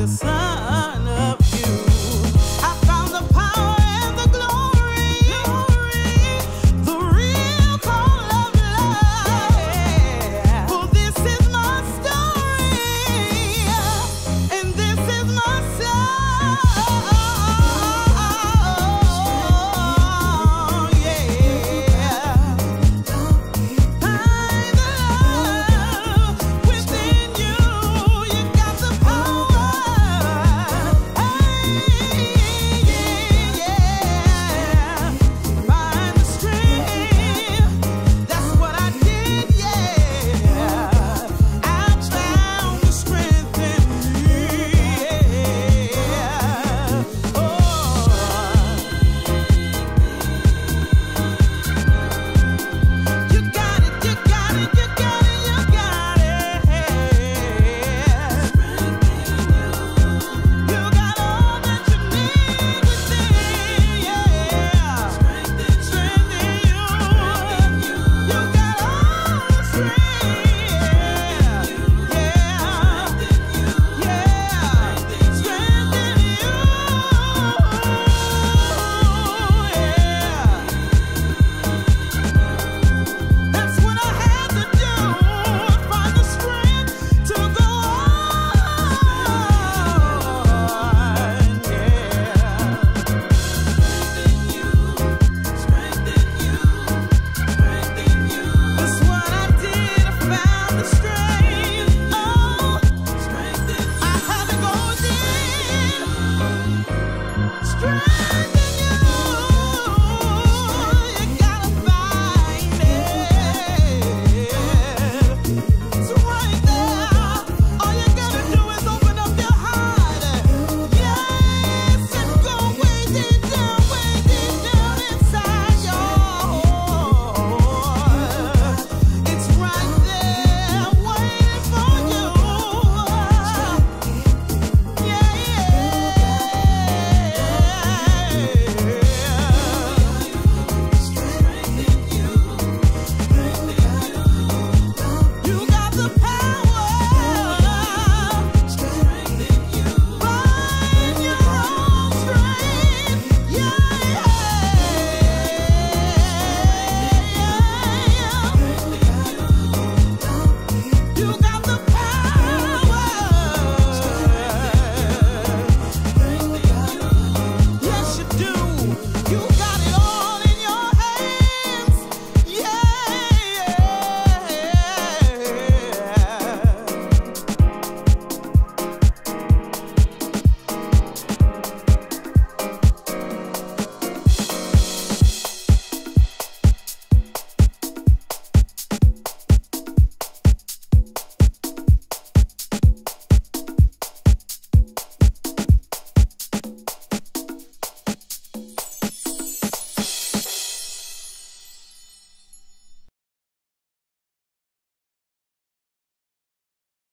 the sun.